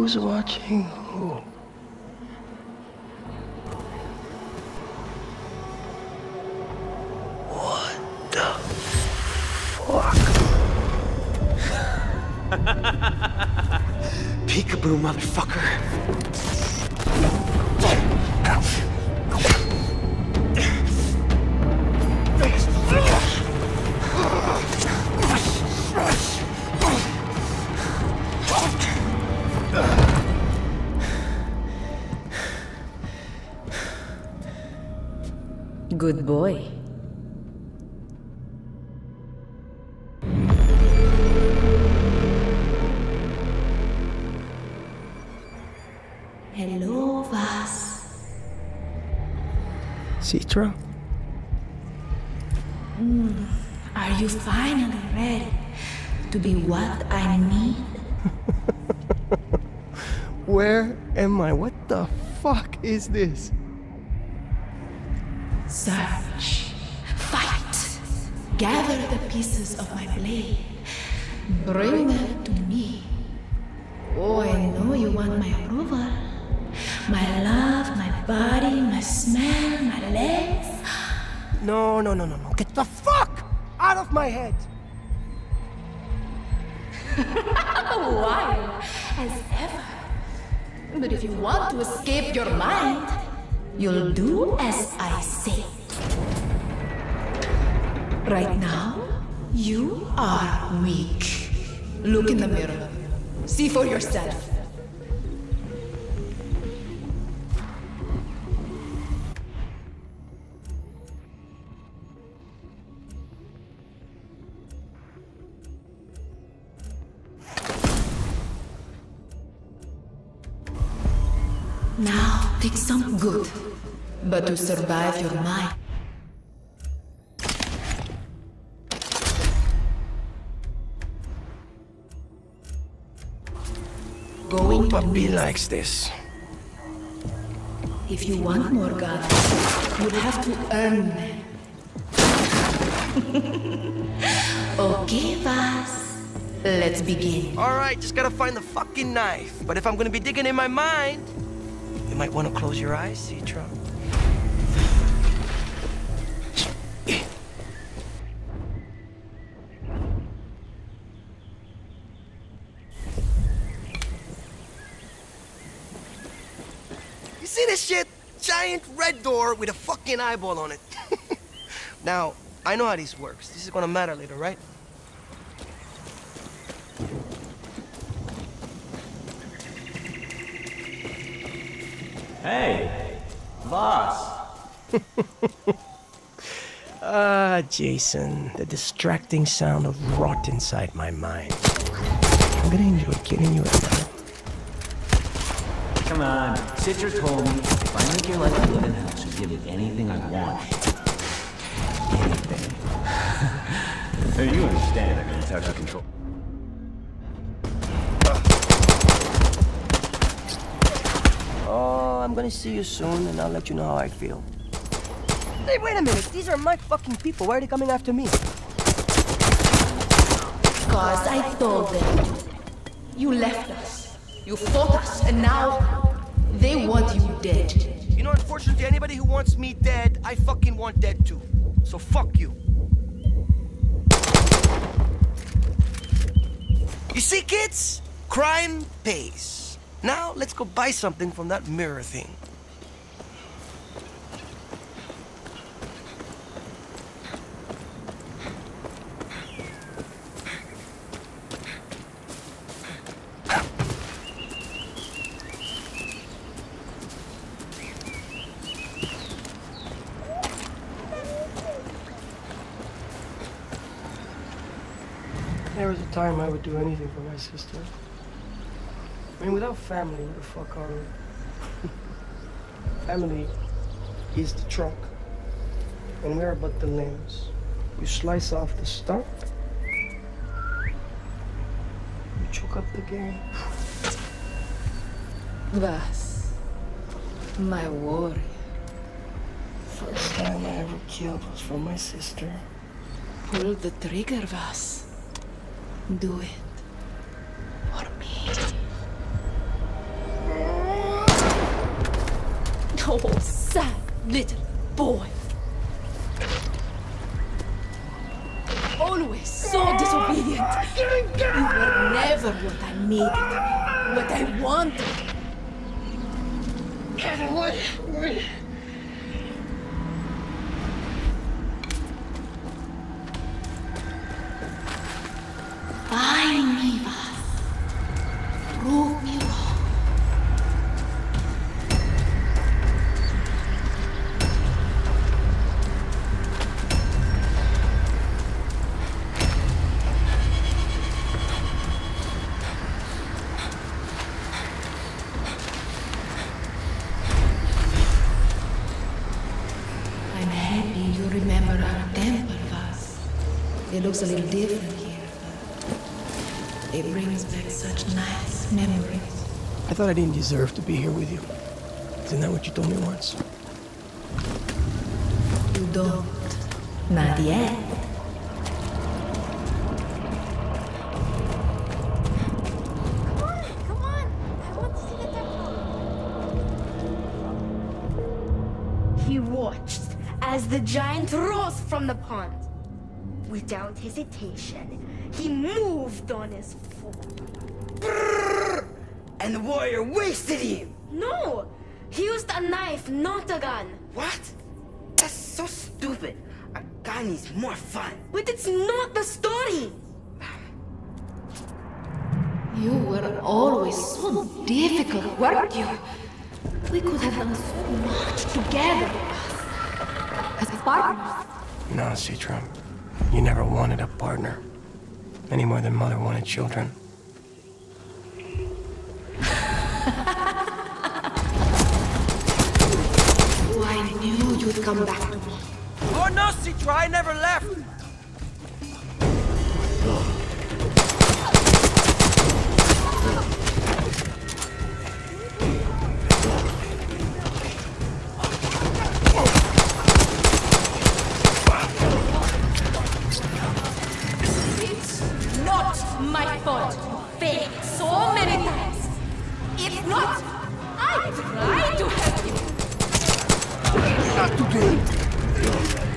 Who's watching who? What the fuck? Peekaboo, motherfucker. Good boy. Hello, Vaas. Citra? Hmm, are you finally ready to be what I need? Where am I? What the fuck is this? Search. Fight. Gather the pieces of my blade. Bring them to me. Oh, I know you want my approval. My love, my body, my smell, my legs. No, no, no, no, no. Get the fuck out of my head! Wild as ever. But if you want to escape your mind, you'll do as I say. Right now, you are weak. Look in the mirror. See for yourself. Take some good, but to survive your mind. Going to Puppy likes this. If you want more God, you'll have to earn them. okay, Vaas. Let's begin. Alright, just gotta find the fucking knife. But if I'm gonna be digging in my mind, you might wanna close your eyes, Citra. You see this shit? Giant red door with a fucking eyeball on it. now, I know how this works. This is gonna matter later, right? Hey, Vaas. Ah, Jason, the distracting sound of rot inside my mind. I'm gonna enjoy killing you at night. Come on. Citra told me if I make your life a living hell, she'll give me anything I want. Anything. you understand I mean, it's out of control. Oh, I'm gonna see you soon, and I'll let you know how I feel. Hey, wait a minute. These are my fucking people. Why are they coming after me? Cause I told them. You left us. You fought us, and now they want you dead. You know, unfortunately, anybody who wants me dead, I fucking want dead too. So fuck you. You see, kids? Crime pays. Now, let's go buy something from that mirror thing. There was a time I would do anything for my sister. I mean, without family, who the fuck are we? family is the trunk, and we are but the limbs. You slice off the stump, you choke up the game. Vaas, my warrior. first time I ever killed was for my sister. Pull the trigger, Vaas. Do it. For me. Oh, sad little boy. Always so disobedient. You were never what I needed. What I wanted. Find thought I didn't deserve to be here with you. Isn't that what you told me once? You don't. Not yet. He watched as the giant rose from the pond. Without hesitation, he moved on his foot. And the warrior wasted him! No! He used a knife, not a gun. What? That's so stupid. A gun is more fun. But it's not the story! You were always so difficult, weren't you? We could have done so much together. As partners. No, Citra. You never wanted a partner. Any more than Mother wanted children. Come back to me. Oh no, Citra, I never left! It's not my fault. Failed so many times. If not, I tried to help you. You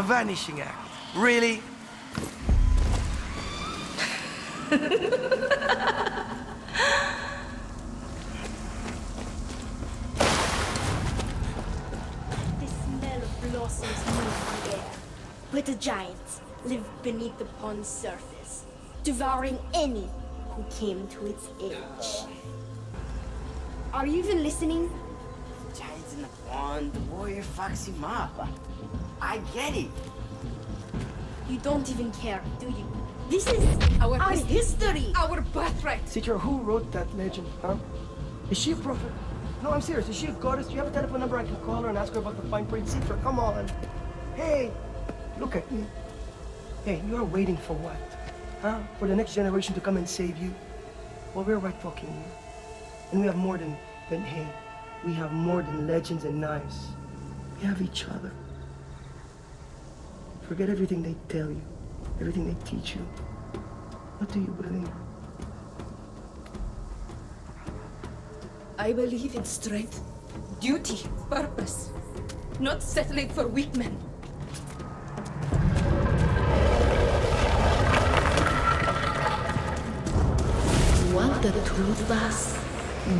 A vanishing act. Really? The smell of blossoms moved the air. But the giants lived beneath the pond's surface, devouring any who came to its edge. Are you even listening? The Giants in the pond, the warrior fucks him up. I get it. You don't even care, do you? This is our, history. Our birthright. Citra, who wrote that legend, huh? Is she a prophet? No, I'm serious. Is she a goddess? Do you have a telephone number I can call her and ask her about the fine print? Citra, come on. Hey, look at me. Hey, you're waiting for what? Huh? For the next generation to come and save you? Well, we're right fucking here. And we have more than, than hey, we have more than legends and knives. We have each other. Forget everything they tell you, everything they teach you. What do you believe? I believe in strength, duty, purpose. Not settling for weak men. Want the truth, Vaas?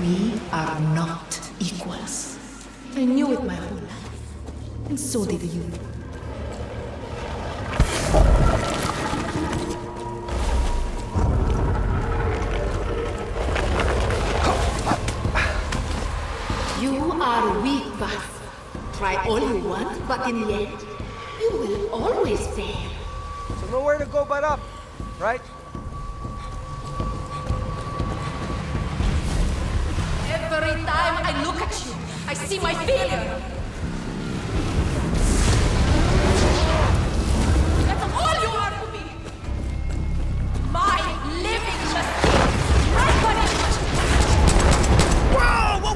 We are not equals. I knew it my whole life, and so did you. You are weak, Vaas. Try all you want, but in the end, you will always fail. So nowhere to go but up, right? Every time I look at you, I see my failure.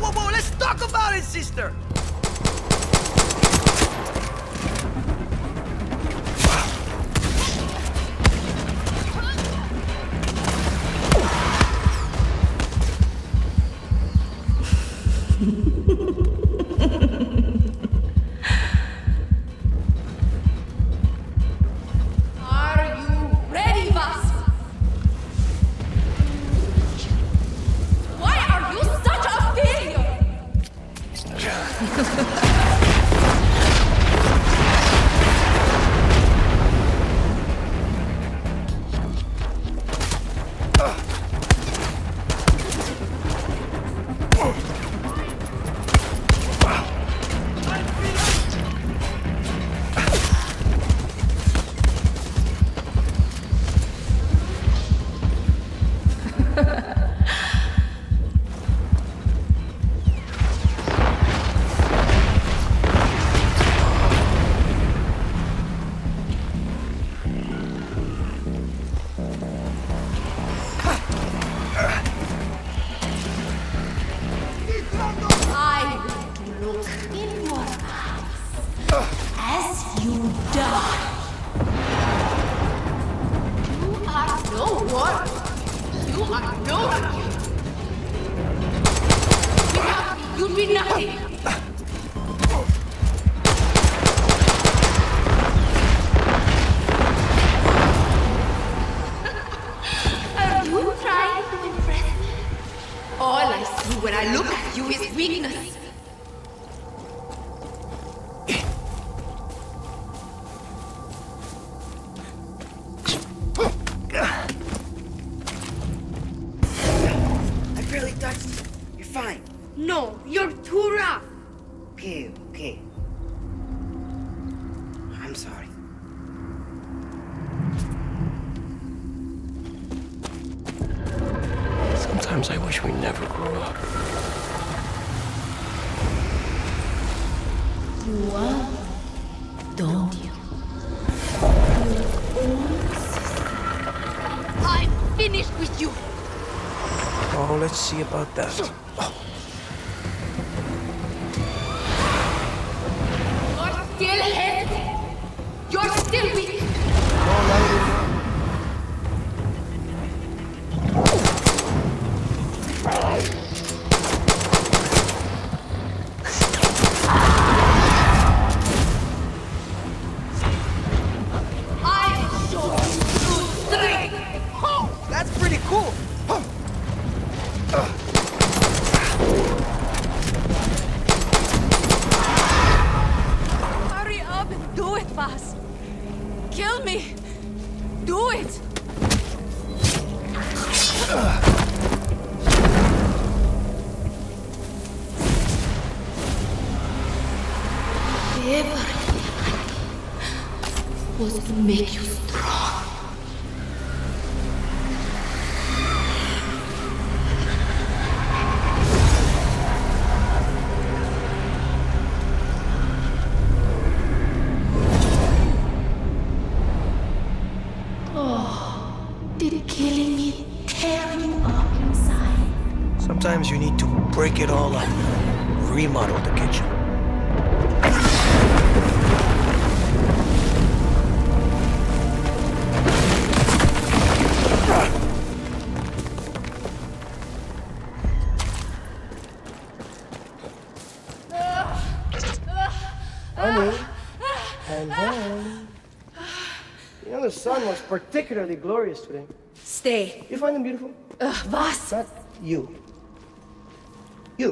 Whoa, whoa! Let's talk about it, sister! You don't you? I'm finished with you. Oh, let's see about that. You're make you strong. Oh, did killing me tear you up inside? Sometimes you need to break it all up, remodel the kitchen. Sun was particularly glorious today. Stay. You find them beautiful? Ugh, was? Not you. You.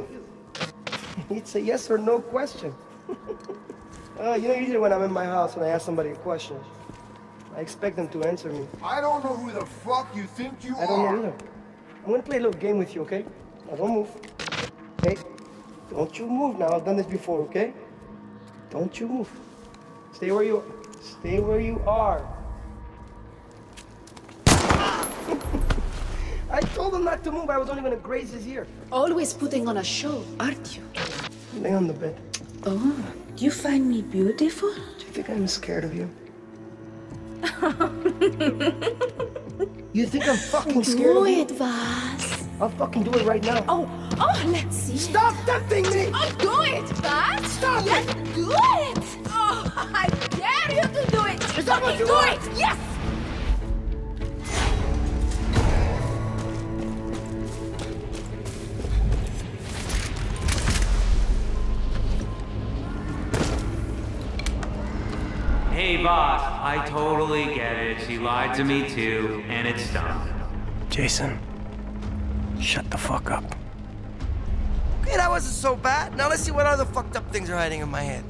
It's a yes or no question. uh, you know, usually when I'm in my house and I ask somebody a question, I expect them to answer me. I don't know who the fuck you think you are. I don't are. know either. I'm gonna play a little game with you, okay? Now don't move. Hey, don't you move now. I've done this before, okay? Don't you move. Stay where you stay where you are. I told him not to move. I was only gonna graze his ear. Always putting on a show, aren't you? Lay on the bed. Oh, do you find me beautiful? Do you think I'm scared of you? you think I'm fucking scared Do of you? Do it, Vaas. I'll fucking do it right now. Oh, oh, let's see. Stop tempting me! Oh, do it, Vaas. Stop yes, do it. Oh, I dare you to do it. Is that what you do want? it. Yes. I totally get it. She lied to me too, and it's done. Jason, shut the fuck up. Okay, that wasn't so bad. Now let's see what other fucked up things are hiding in my head.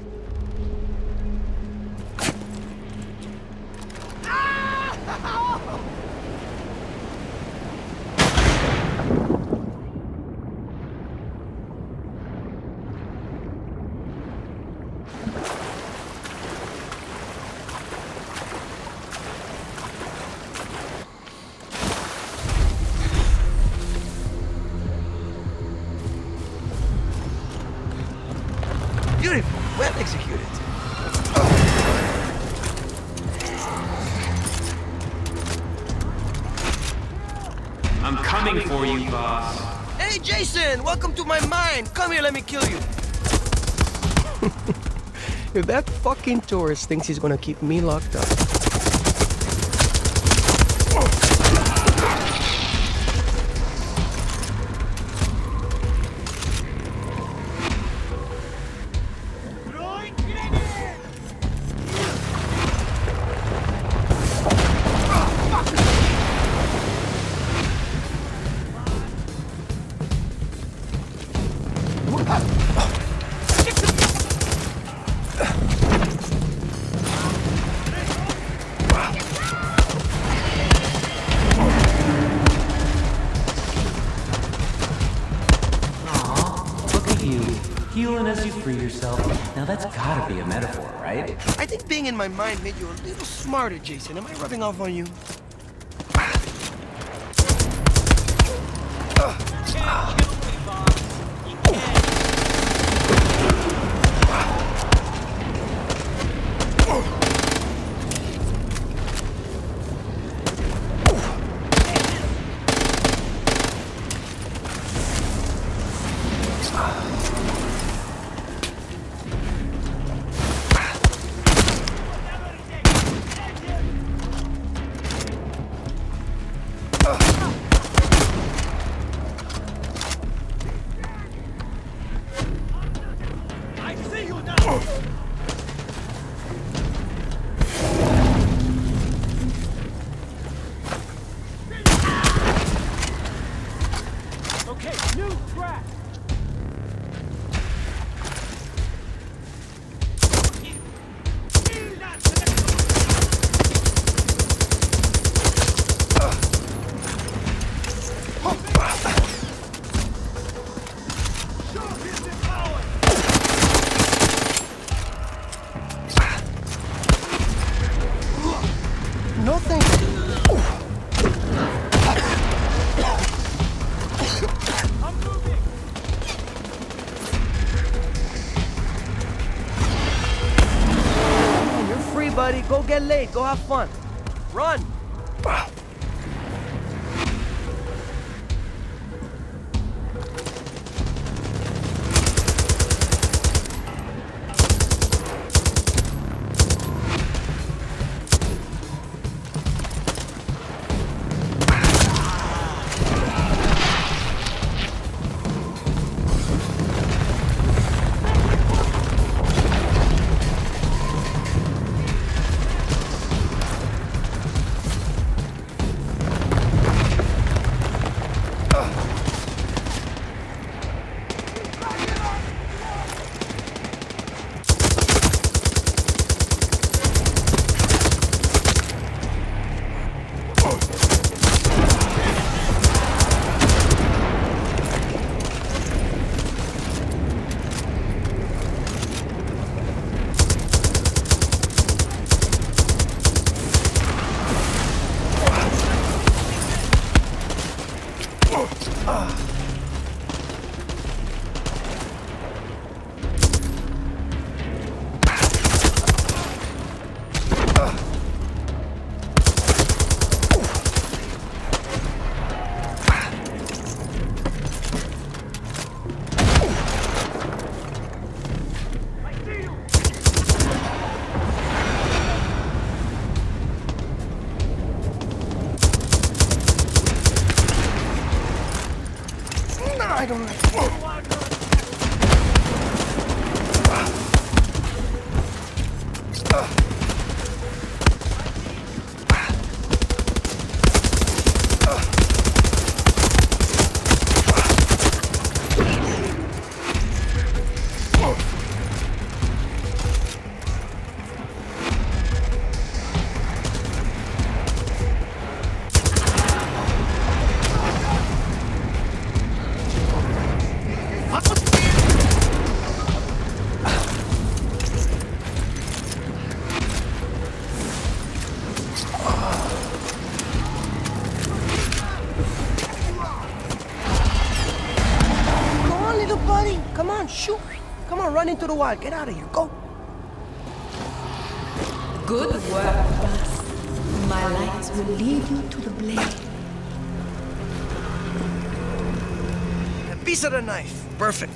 If that fucking tourist thinks he's gonna keep me locked up. In my mind made you a little smarter, Jason. Am I rubbing off on you? Go have fun. The wild. Get out of here. Go. Good work, Russ. My lights will lead you to the blade. A piece of the knife. Perfect.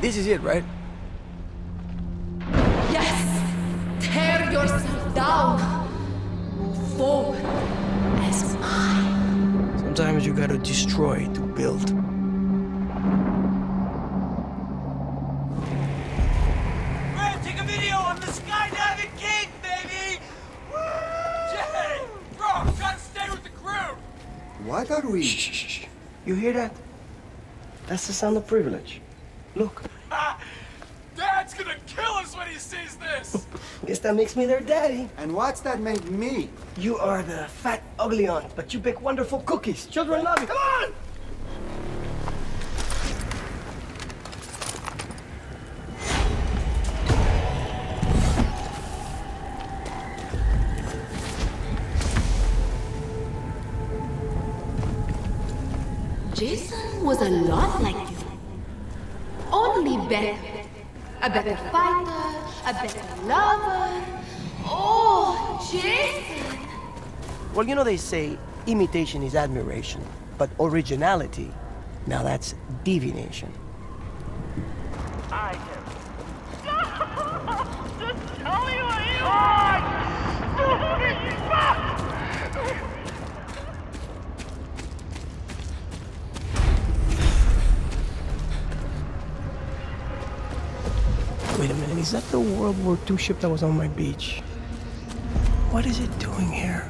This is it, right? That's the sound of privilege. Look, Ah, Dad's gonna kill us when he sees this! guess that makes me their daddy. And what's that make me? You are the fat, ugly aunt, but you bake wonderful cookies. Children love you. Come on! Was a lot like you. Only better. A better fighter, a better lover. Oh, Jason! Well, you know they say imitation is admiration, but originality, now that's divination. Just tell me what you want! Wait a minute, is that the World War II ship that was on my beach? What is it doing here?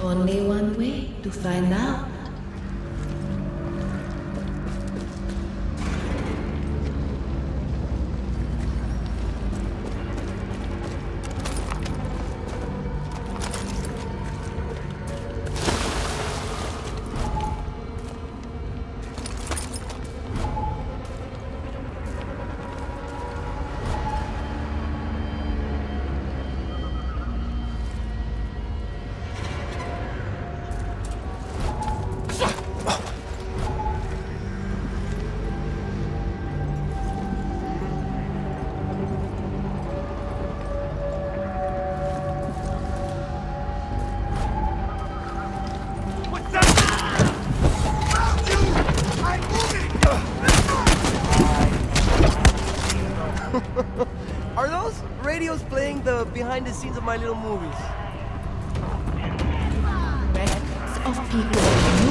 Only one way to find out. Behind the scenes of my little movies? Records of people you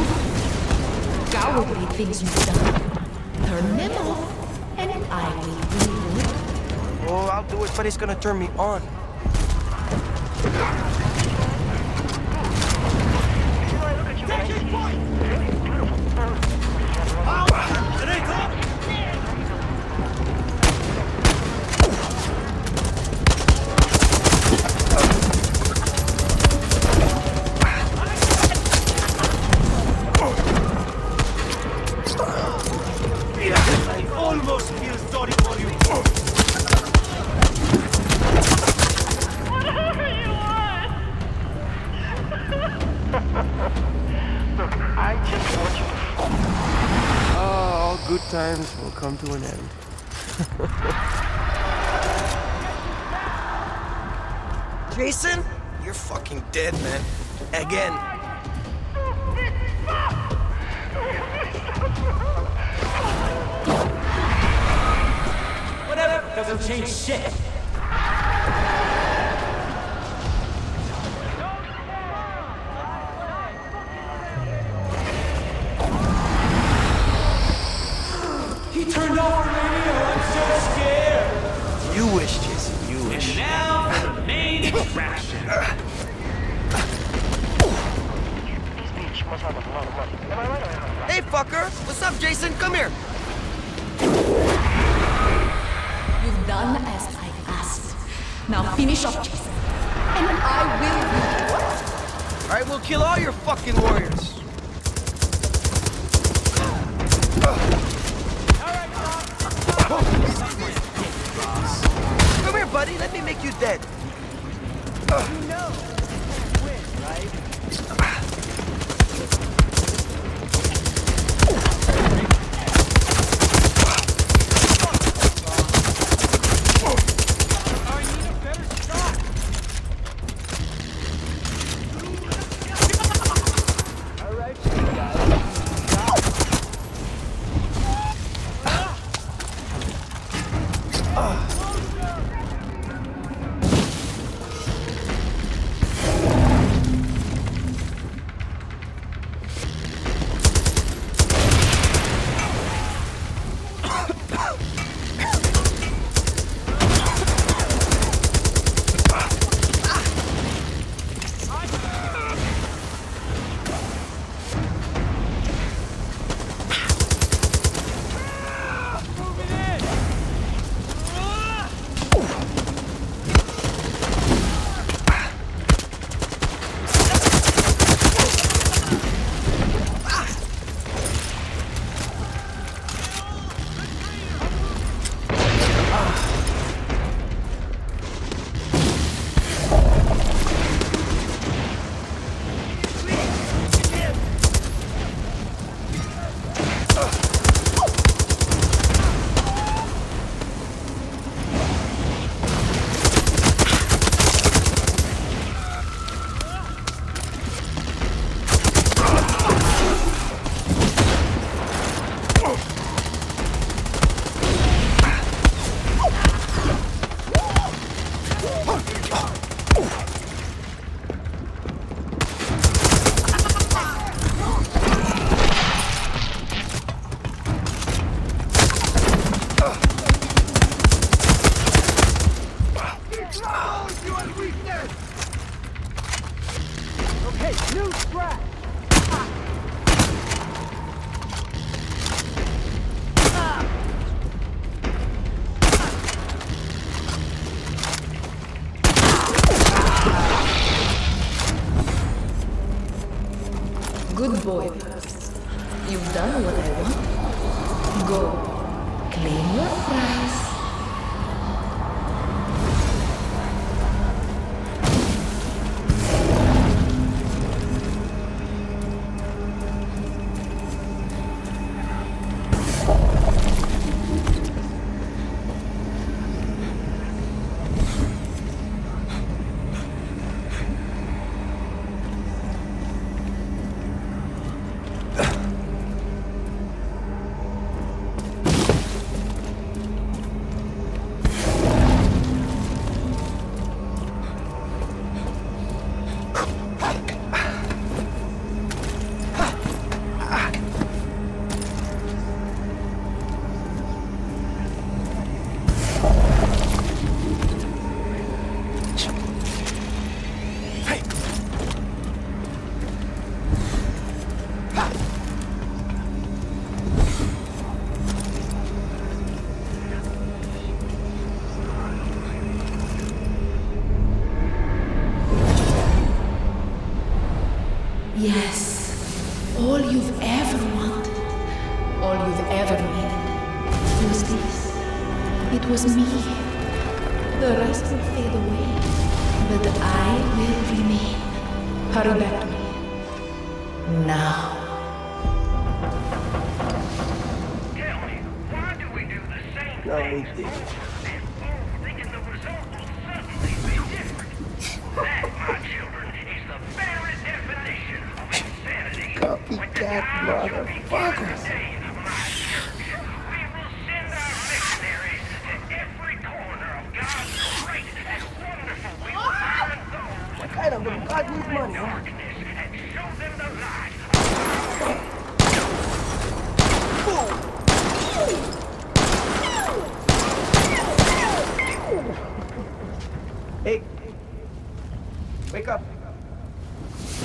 cowardly things you've done. Turn them off, and I will reward Oh, I'll do it, but it's gonna turn me on. Jason, you're fucking dead, man. Again. Whatever. Doesn't change shit.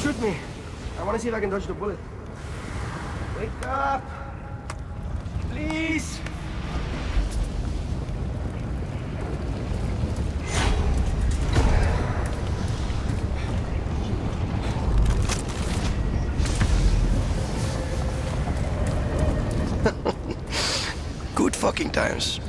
Shoot me. I want to see if I can dodge the bullet. Wake up. Please. Good fucking times.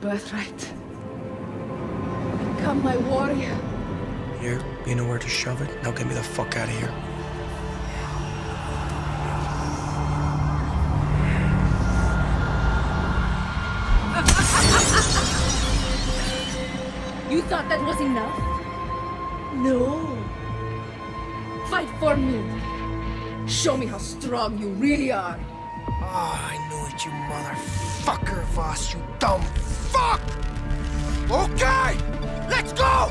Birthright. Become my warrior. Here, you know where to shove it. Now get me the fuck out of here. You thought that was enough? No. Fight for me. Show me how strong you really are. Oh, I knew it, you motherfucker, Vaas, you dumb fuck! Okay, let's go!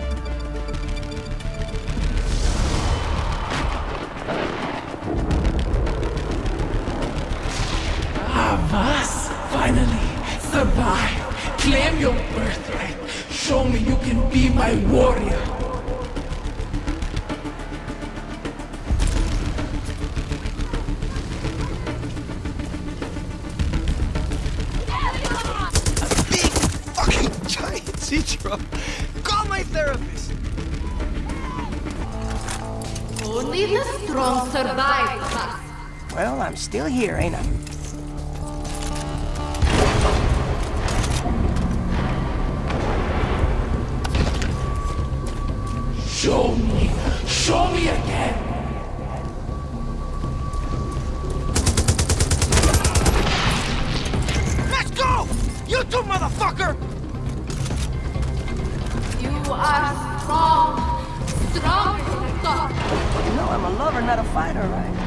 Avas, finally, survive. Claim your birthright. Show me you can be my warrior. Still here, ain't I? Show me. Show me again. Let's go! You too, motherfucker! You are strong. Stronger than I thought. You know I'm a lover, not a fighter, right?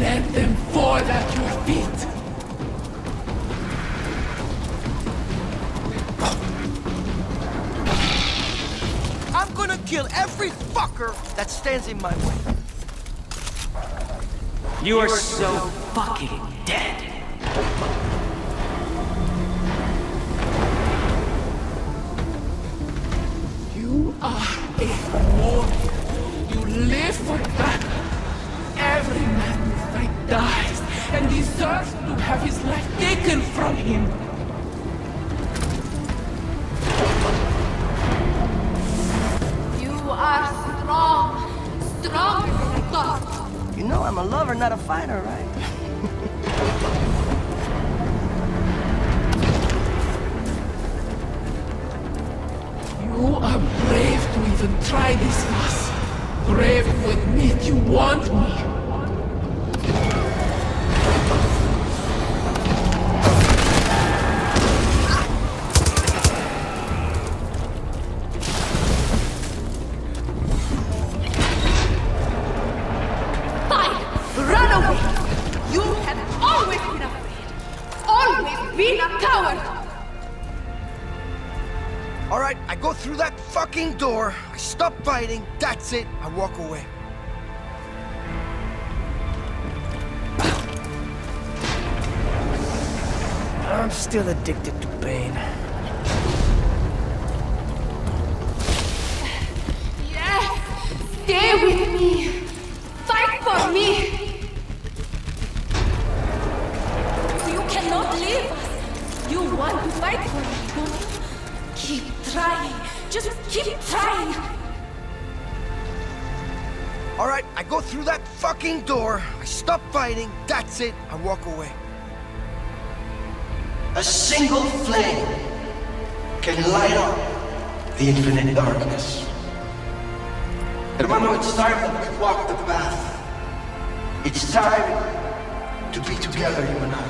Let them fall at your feet. I'm gonna kill every fucker that stands in my way. You are so fucking coward! All right, I go through that fucking door. I stop fighting. That's it. I walk away. I'm still addicted to pain. Yes! Stay with fucking door. I stop fighting. That's it. I walk away. A single flame can light up the infinite darkness. Hermano, it's time that we walk the path. It's time to be together, you and I. I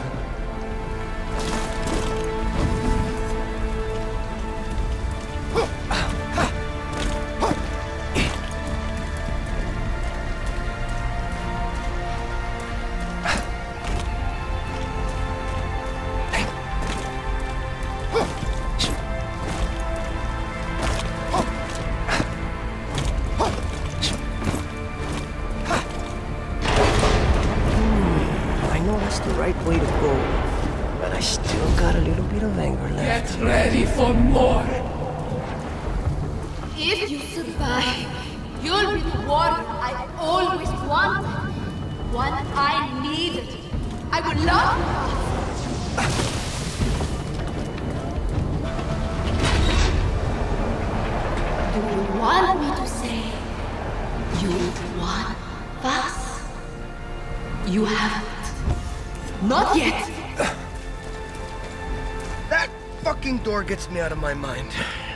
me out of my mind.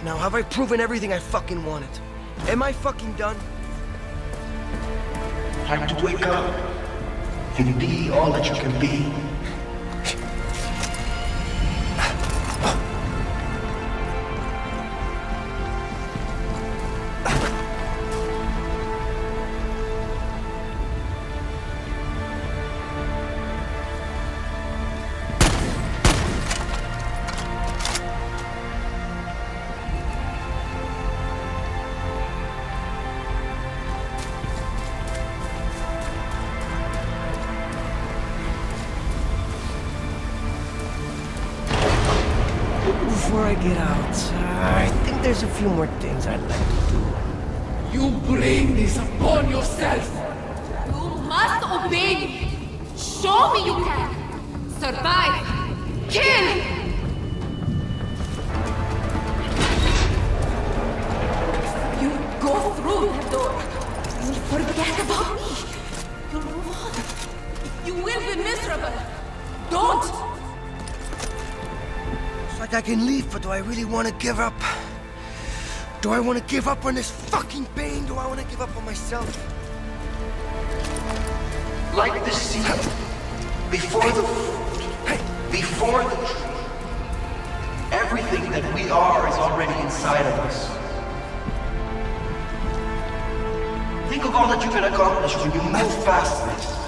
Now, have I proven everything I fucking wanted? Am I fucking done? Time to wake up and be all that you can be. Before I get out, I think there's a few more things I'd like to do. You bring this upon yourself. You must obey me. Show me you can. Survive. Kill. You go through the door. You'll forget about me. You'll move on. You will be miserable. Don't. Like I can leave, but do I really want to give up? Do I want to give up on this fucking pain? Do I want to give up on myself? Like the seed, before the fruit, before the tree. Everything that we are is already inside of us. Think of all that you can accomplish when you move past this.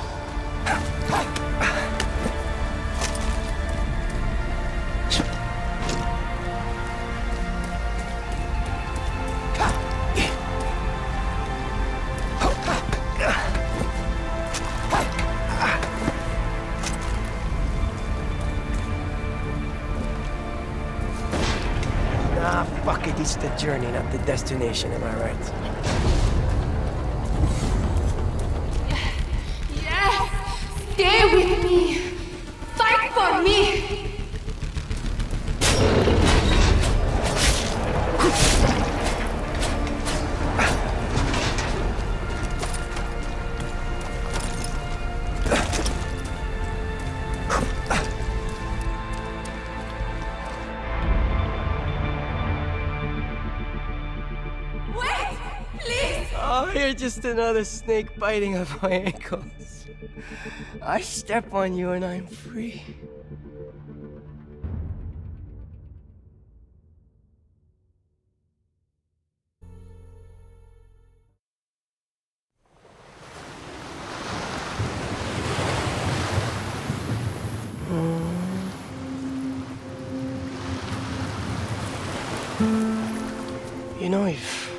Destination, am I right? Yes. Stay with me. Another snake biting at my ankles. I step on you and I'm free. You know, if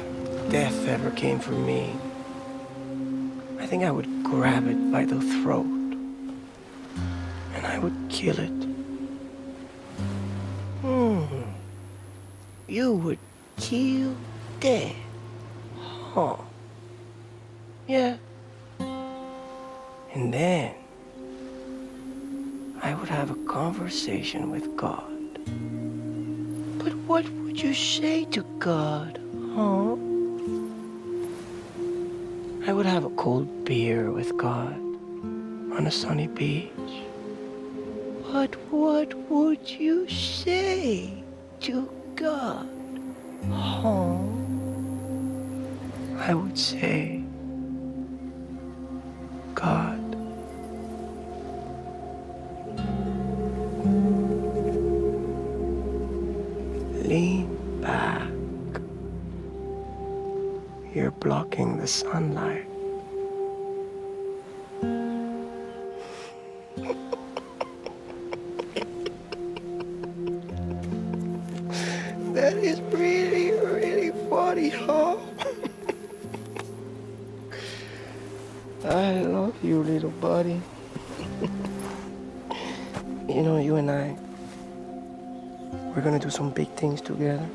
death ever came for me, I think I would grab it by the throat and I would kill it. Hmm. You would kill death. Huh. Yeah. And then I would have a conversation with God. But what would you say to God, huh? I would have a cold beer with God on a sunny beach. But what would you say to God, huh? I would say, God, blocking the sunlight. that is really, really funny, huh? I love you, little buddy. you know, you and I, we're gonna do some big things together.